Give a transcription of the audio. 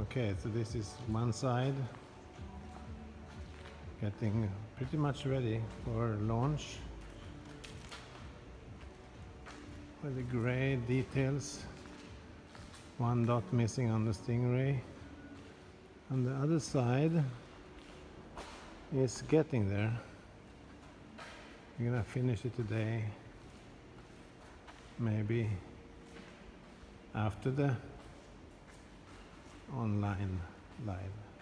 Okay, so this is one side. Getting pretty much ready for launch. With the gray details. One dot missing on the Stingray. On the other side is getting there. We're gonna finish it today maybe after the online live